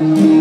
Mm-hmm.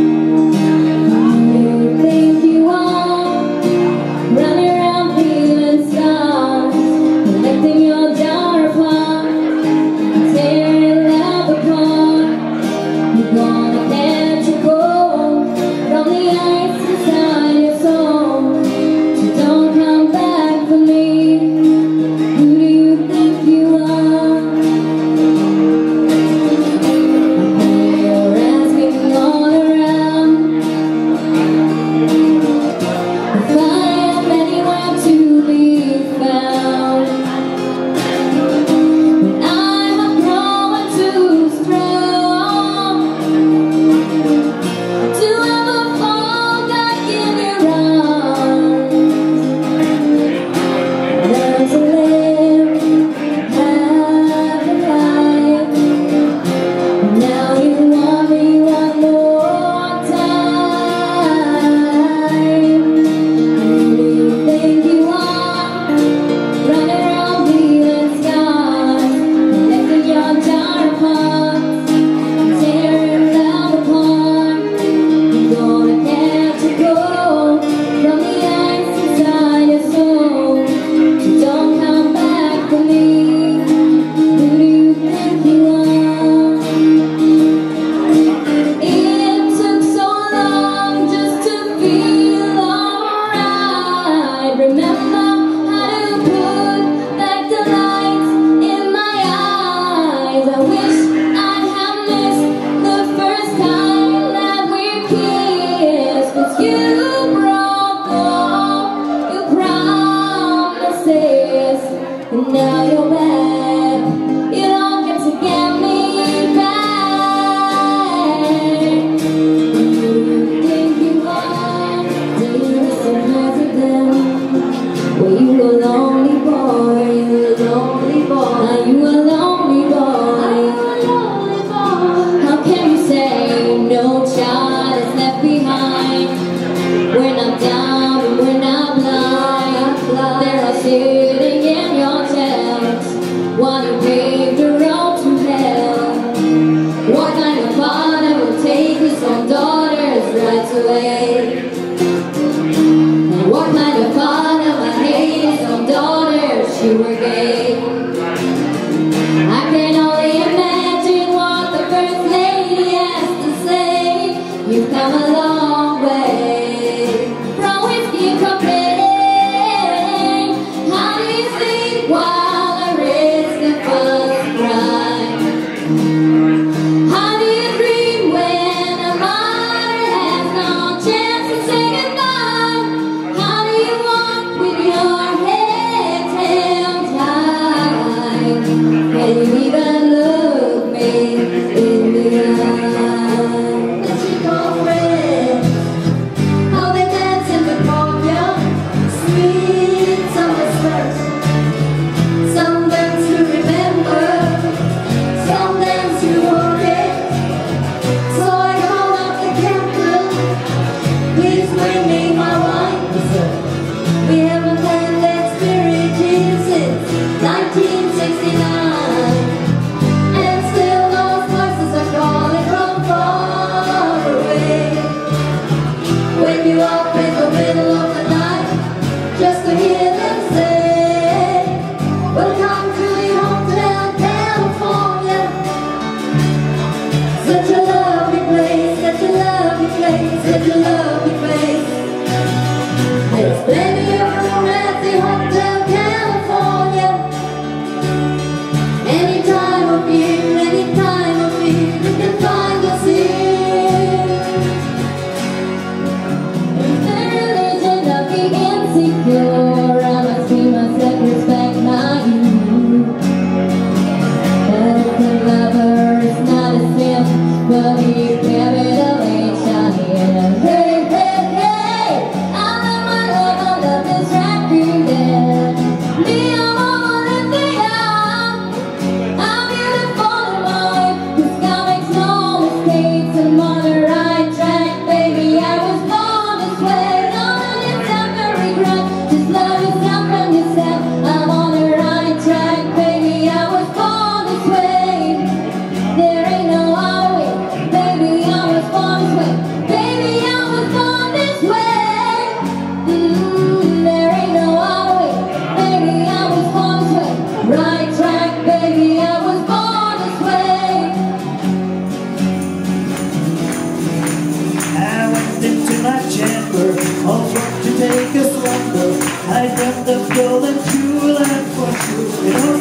I dreamt of golden jewel and for you.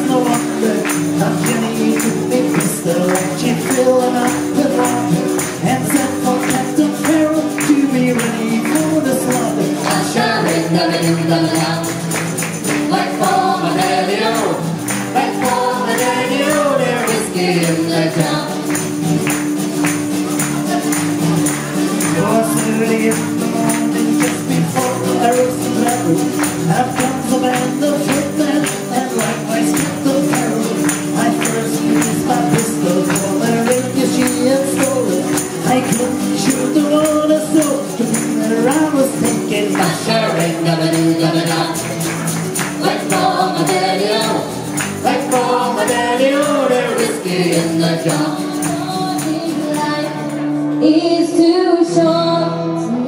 is too short.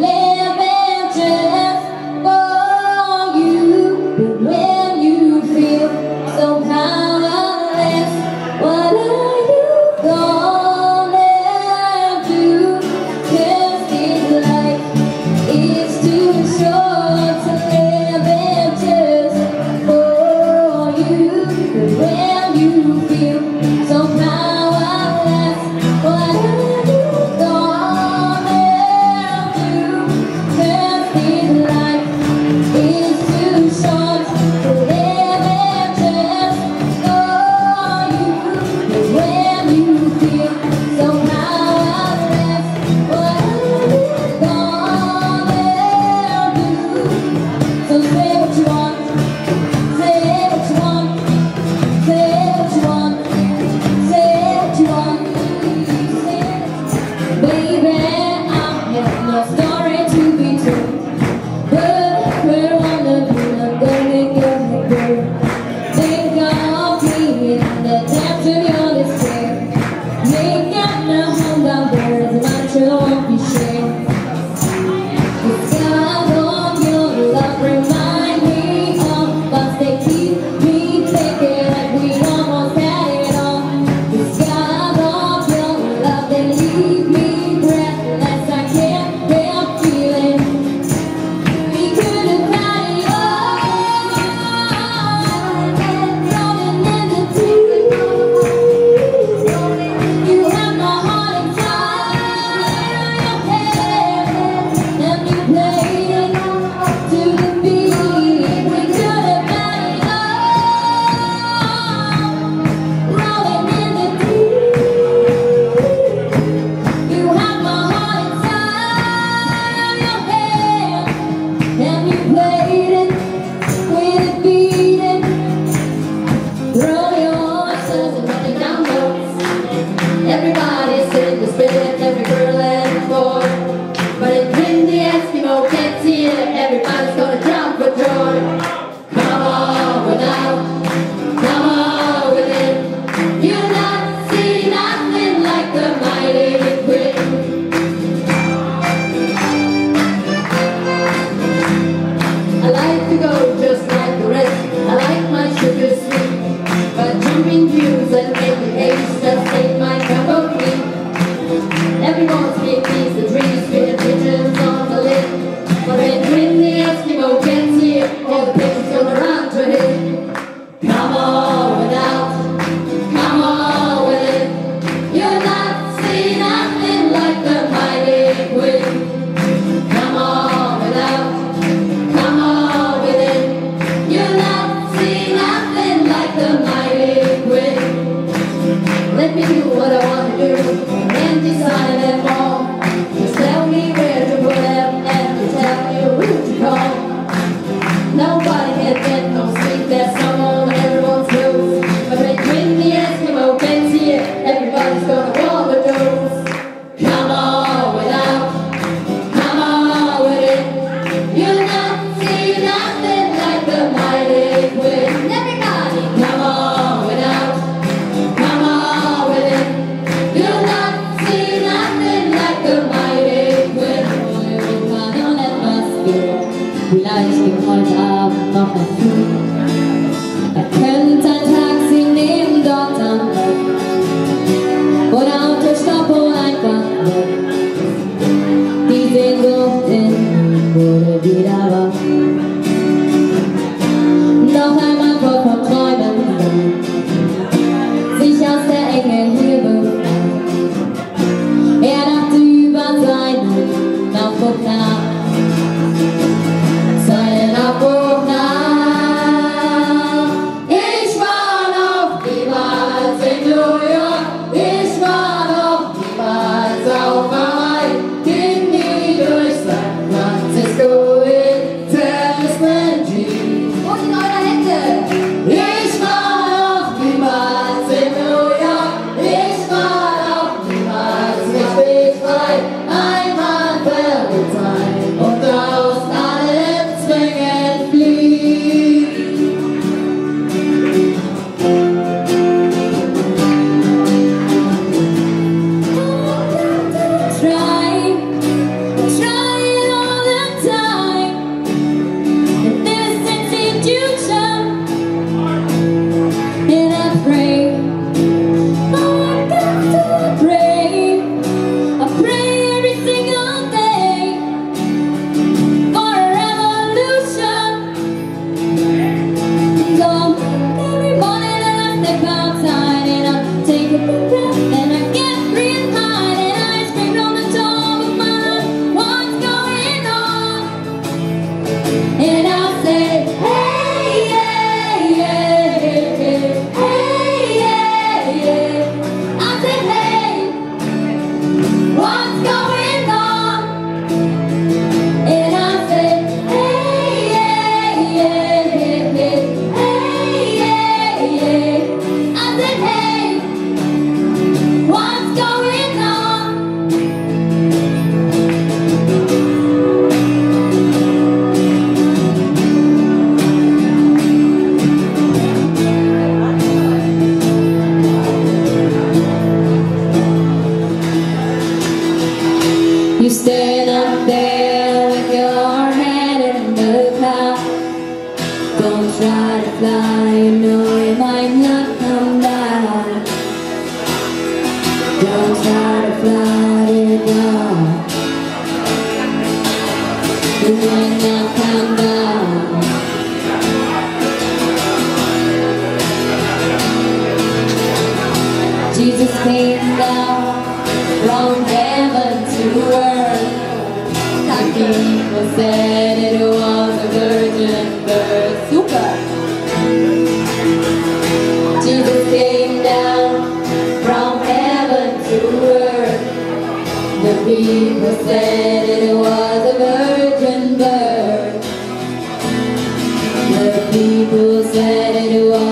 People said it was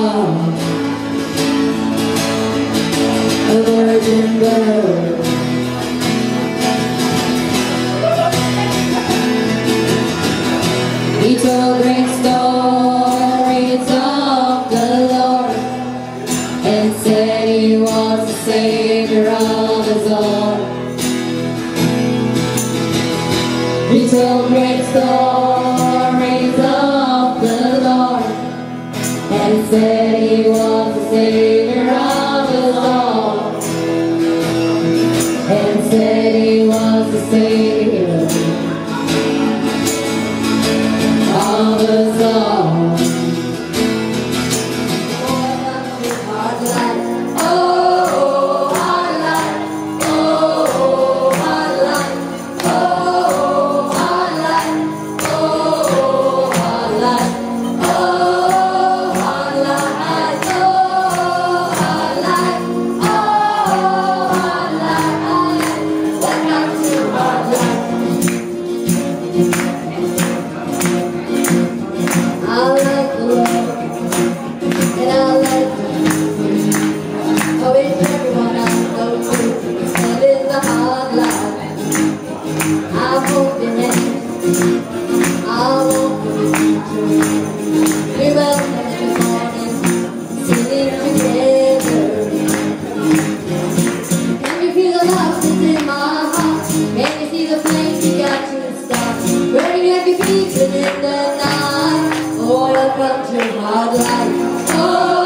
welcome to hard life. Oh,